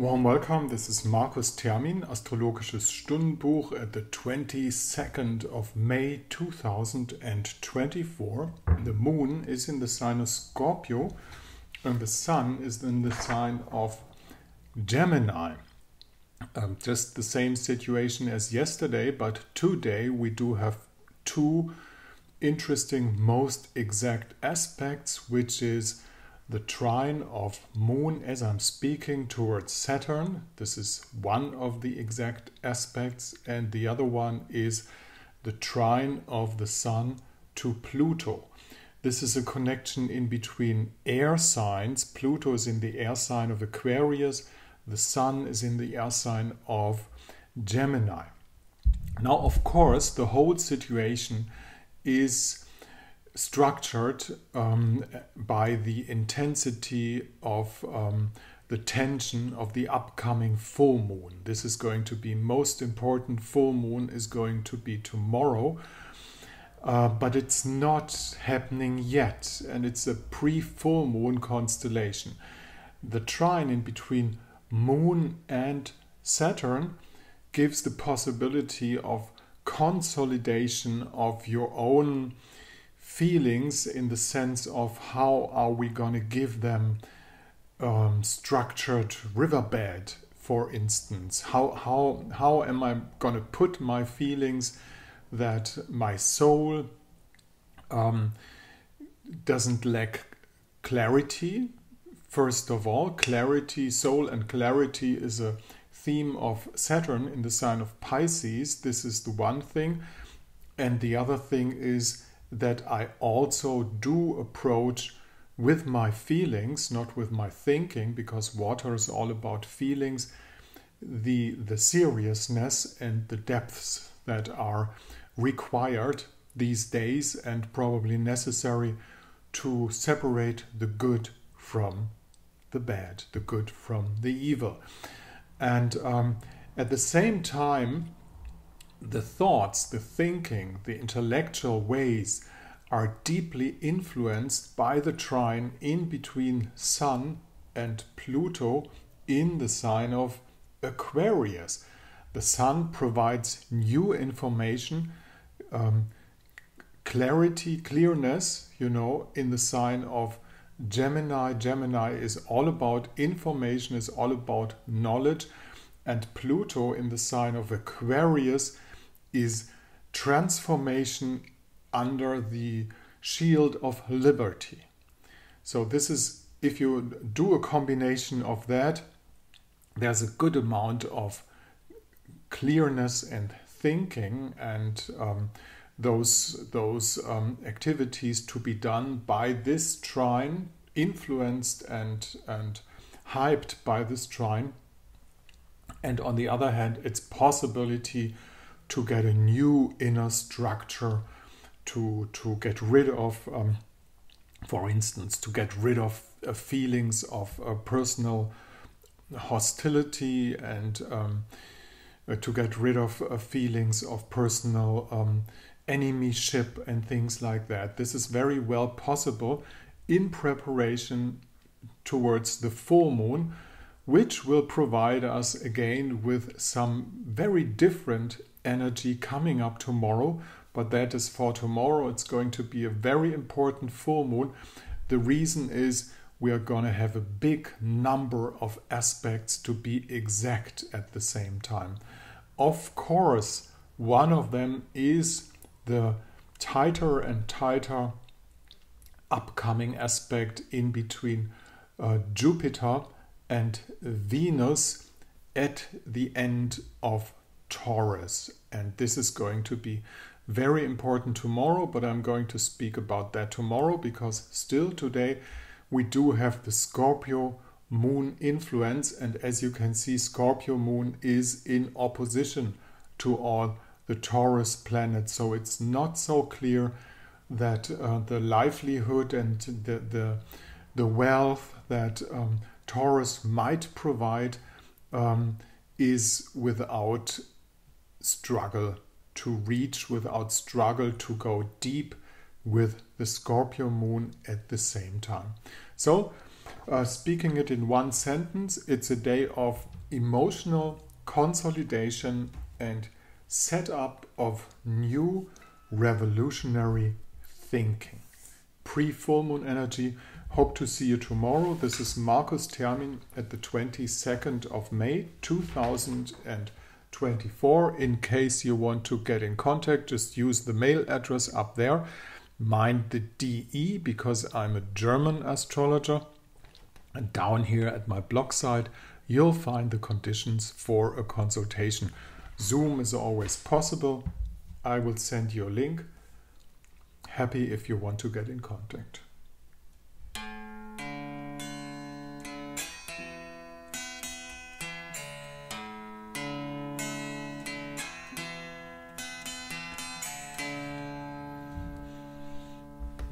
Warm welcome. This is Markus Termin, Astrologisches Stundenbuch at the 22nd of May 2024. The moon is in the sign of Scorpio and the sun is in the sign of Gemini. Um, just the same situation as yesterday, but today we do have two interesting, most exact aspects, which is the trine of moon as I'm speaking towards Saturn. This is one of the exact aspects, and the other one is the trine of the sun to Pluto. This is a connection in between air signs. Pluto is in the air sign of Aquarius, the sun is in the air sign of Gemini. Now, of course, the whole situation is structured um, by the intensity of um, the tension of the upcoming full moon. This is going to be most important. Full moon is going to be tomorrow, uh, but it's not happening yet, and it's a pre full moon constellation. The trine in between moon and Saturn gives the possibility of consolidation of your own feelings in the sense of how are we going to give them um, structured riverbed for instance? How how how am i going to put my feelings that my soul um, doesn't lack clarity? First of all clarity soul and clarity is a theme of saturn in the sign of pisces. This is the one thing. And the other thing is that I also do approach with my feelings, not with my thinking, because water is all about feelings, the, the seriousness and the depths that are required these days and probably necessary to separate the good from the bad, the good from the evil. And um, at the same time, the thoughts, the thinking, the intellectual ways are deeply influenced by the trine in between Sun and Pluto in the sign of Aquarius. The Sun provides new information, um, clarity, clearness, you know, in the sign of Gemini. Gemini is all about information, is all about knowledge, and Pluto in the sign of Aquarius is transformation under the shield of liberty. So, this is if you do a combination of that, there's a good amount of clearness and thinking and um, those those um, activities to be done by this trine, influenced and and hyped by this trine. And on the other hand, its possibility to get a new inner structure to to get rid of um, for instance to get rid of uh, feelings of uh, personal hostility and um, uh, to get rid of uh, feelings of personal um, enemyship and things like that. This is very well possible in preparation towards the full moon which will provide us again with some very different energy coming up tomorrow, but that is for tomorrow. It's going to be a very important full moon. The reason is we are going to have a big number of aspects to be exact at the same time. Of course, one of them is the tighter and tighter upcoming aspect in between uh, Jupiter and Venus at the end of Taurus. And this is going to be very important tomorrow, but I'm going to speak about that tomorrow because still today we do have the Scorpio moon influence. And as you can see, Scorpio moon is in opposition to all the Taurus planets. So it's not so clear that uh, the livelihood and the, the, the wealth that um, Taurus might provide um, is without struggle to reach, without struggle to go deep with the Scorpio moon at the same time. So, Uh, speaking it in one sentence, it's a day of emotional consolidation and setup of new revolutionary thinking. Pre full moon energy. Hope to see you tomorrow. This is Markus Termin at the 22nd of May 2024. In case you want to get in contact, just use the mail address up there. Mind the DE because I'm a German astrologer. And down here at my blog site, you'll find the conditions for a consultation. Zoom is always possible. I will send you a link. Happy if you want to get in contact.